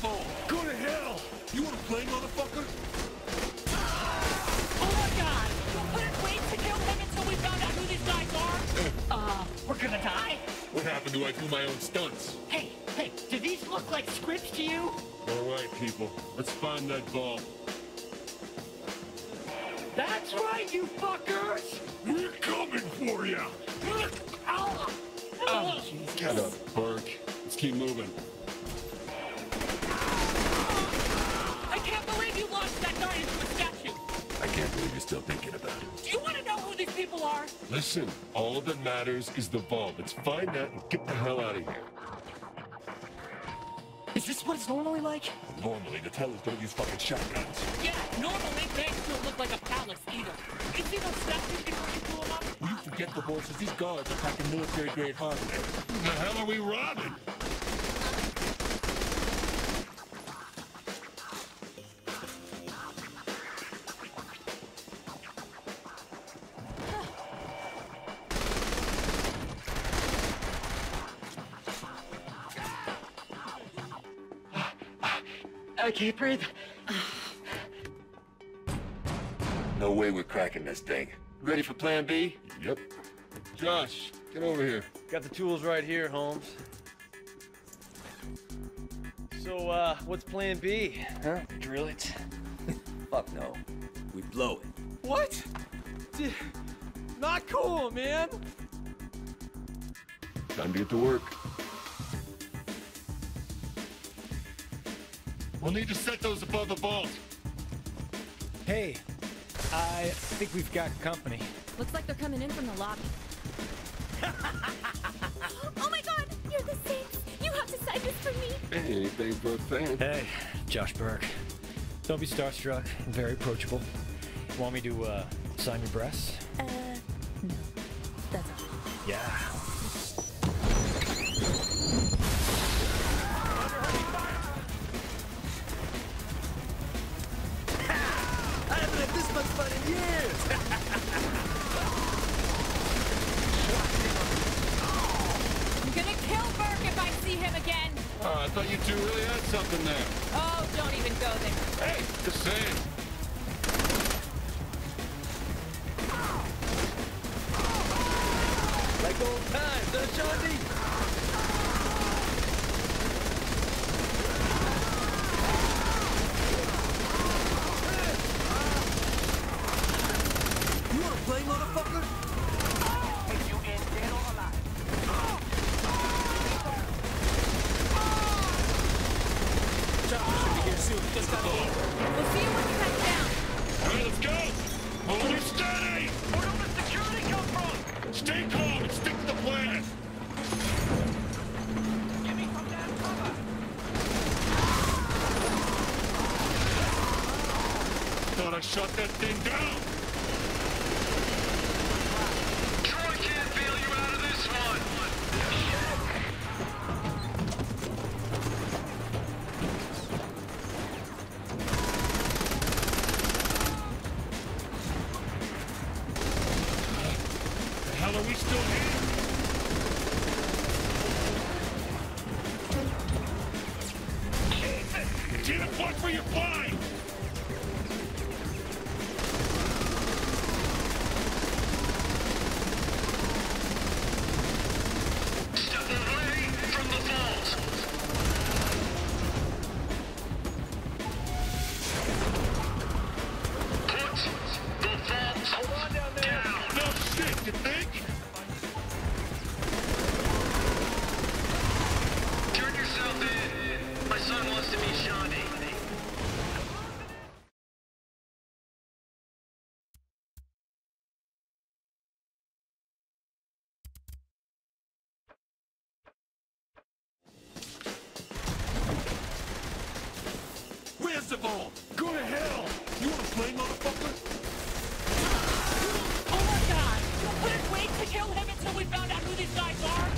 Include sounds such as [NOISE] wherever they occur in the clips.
ball? Go to hell! You wanna play, motherfucker? Oh my god! You couldn't wait to kill him until we found out who these guys are? Uh, we're gonna die? What happened to I do my own stunts? Hey, hey, do these look like scripts to you? All right, people. Let's find that ball. That's right, you fuckers! We're coming for you! Ow! Oh, Jesus. Get up, Birk. Let's keep moving. Believe you're still thinking about it. Do you want to know who these people are? Listen, all that matters is the vault. Let's find that and get the hell out of here. Is this what it's normally like? Normally, the tellers don't use fucking shotguns. Yeah, normally banks don't look like a palace either. You see those before you blew them up? Will you forget the horses? These guards are packing military-grade hardware. Who the hell are we robbing? I can't breathe. No way we're cracking this thing. Ready for plan B? Yep. Josh, get over here. Got the tools right here, Holmes. So, uh, what's plan B? Huh? Drill it? [LAUGHS] Fuck no. We blow it. What? D- not cool, man! Time to get to work. We'll need to set those above the vault. Hey, I think we've got company. Looks like they're coming in from the lobby. [LAUGHS] Oh my god, you're the Saints! You have to sign this for me! Hey, anything for a fan. Hey, Josh Birk. Don't be starstruck. I'm Very approachable. Want me to uh, sign your breasts? Uh, no. That's all. Yeah. Thought you two really had something there. Oh, don't even go there. Hey, just saying. That thing down. Troy can't bail you out of this one. The hell are we still here? Tina, watch where you're flying! Where's the ball? Go to hell! You wanna play, motherfucker? Oh my god! You couldn't wait to kill him until we found out who these guys are?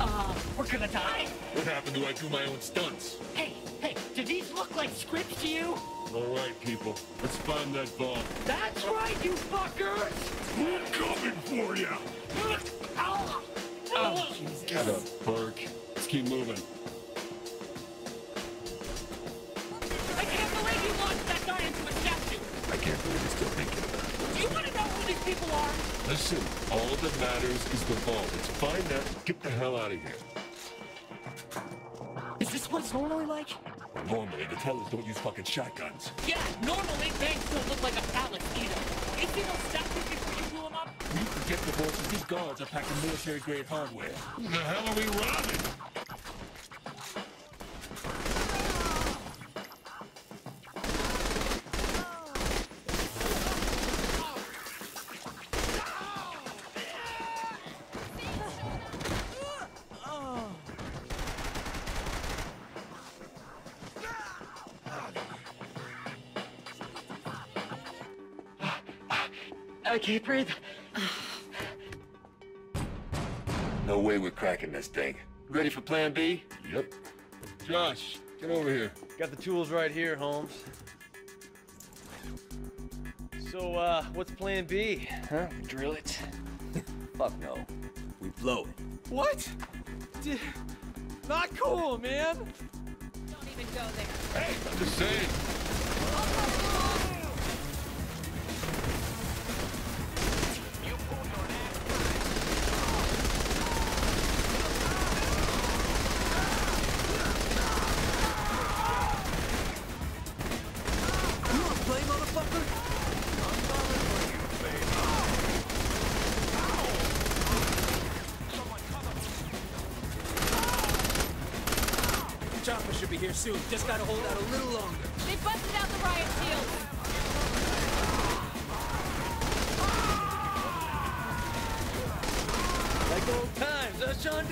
Uh, we're gonna die? What happened to I do my own stunts? Hey, hey, do these look like scripts to you? All right, people. Let's find that ball. That's right, you fuckers! We're coming for you! [LAUGHS] Ow! Oh, Jesus. Get up, Birk. Let's keep moving. Listen, all that matters is the vault. It's fine now. get the hell out of here. Is this what it's normally like? Normally, the tellers don't use fucking shotguns. Yeah, normally banks don't look like a palace either. You see those statues before you blew them up? You forget the horses. These guards are packing military-grade hardware. Who the hell are we robbing? I can't breathe. No way we're cracking this thing. Ready for plan B? Yep. Josh, get over here. Got the tools right here, Holmes. So, uh, what's plan B? Huh? Drill it? [LAUGHS] Fuck no. We blow it. What? D- not cool, man. Don't even go there. Hey, I'm just saying. Be here soon. Just gotta hold out a little longer. They busted out the riot shield. Like old times, huh, Sean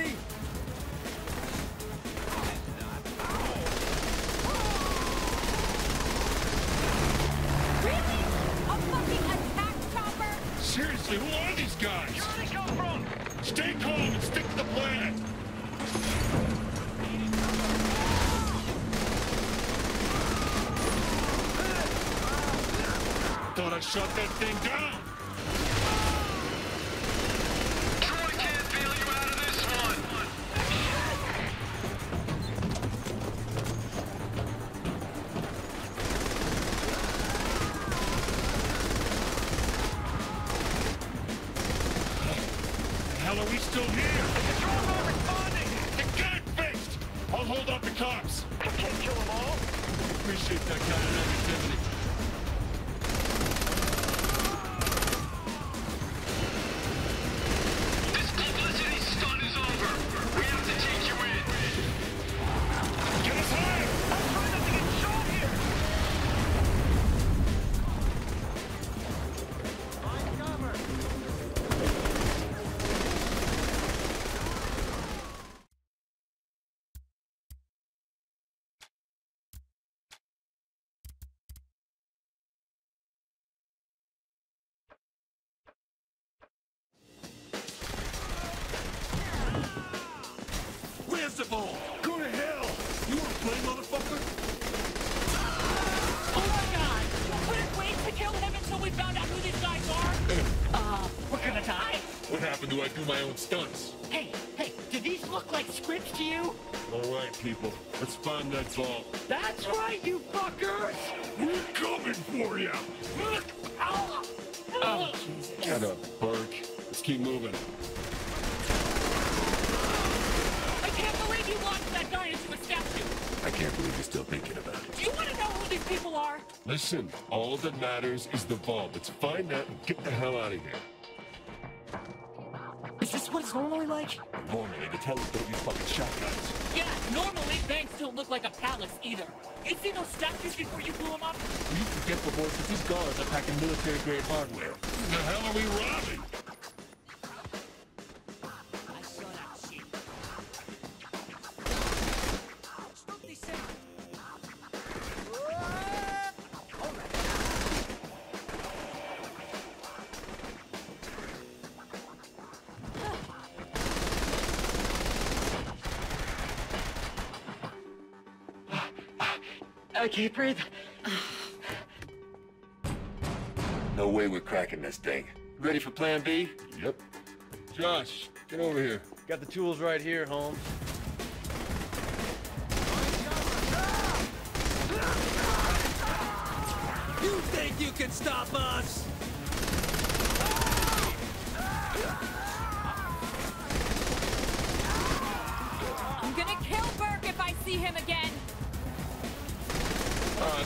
Thought I shut that thing down. Troy can't bail you out of this one. The hell are we still here? The control's not responding. Then get it fixed. I'll hold off the cops. I Can't kill them all. Appreciate that kind of negativity. Do my own stunts? Hey, hey, do these look like scripts to you? All right, people. Let's find that ball. That's right, you fuckers! We're coming for you. Ow! Ah. Oh, Jesus. Get up, Birk. Let's keep moving. I can't believe you launched that guy into a statue! I can't believe you're still thinking about it. Do you want to know who these people are? Listen, all that matters is the vault. Let's find that and get the hell out of here. Is this what it's normally like? Normally, the tellers don't use fucking shotguns. Yeah, normally banks don't look like a palace either. You see those statues before you blew them up? You forget the horses. These guards are packing military-grade hardware. Who the hell are we robbing? I can't breathe. No way we're cracking this thing. Ready for plan B? Yep. Josh, get over here. Got the tools right here, Holmes. You think you can stop us?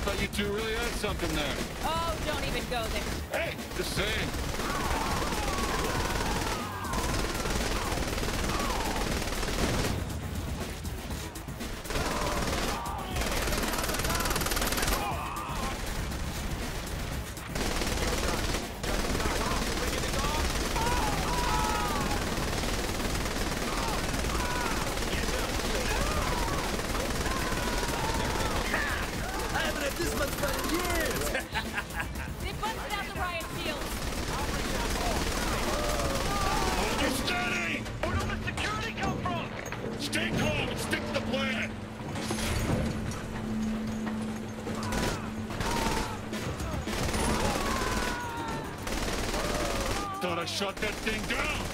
Thought you two really had something there. Oh, don't even go there. Hey, just saying. This fun in years. [LAUGHS] They busted out the riot shields. Hold your steady! Where'd all the security come from? Stay calm and stick to the plan. Thought I shut that thing down.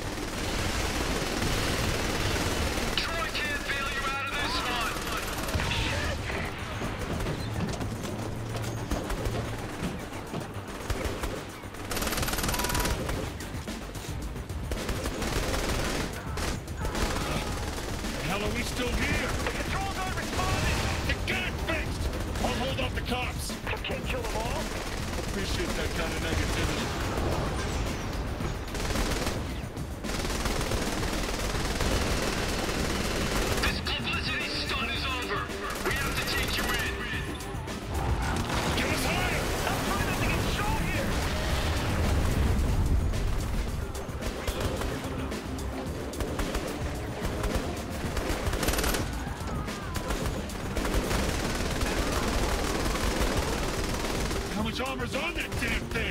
Appreciate that kind of negativity. Armor's on that damn thing?